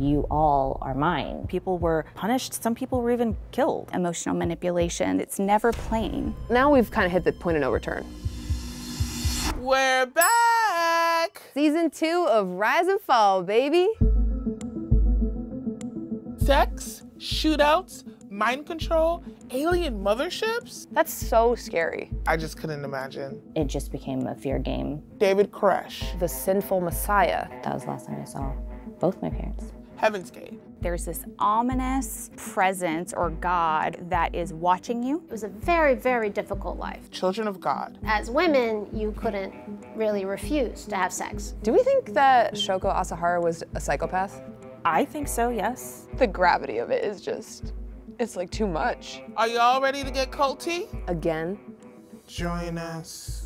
you all are mine. People were punished, some people were even killed. Emotional manipulation, it's never plain. Now we've kind of hit the point of no return. We're back! Season two of Rise and Fall, baby. Sex, shootouts, mind control, alien motherships? That's so scary. I just couldn't imagine. It just became a fear game. David Koresh, The sinful messiah. That was the last time I saw both my parents. Heaven's Gate. There's this ominous presence or God that is watching you. It was a very, very difficult life. Children of God. As women, you couldn't really refuse to have sex. Do we think that Shoko Asahara was a psychopath? I think so, yes. The gravity of it is just, it's like too much. Are y'all ready to get culty? Again. Join us.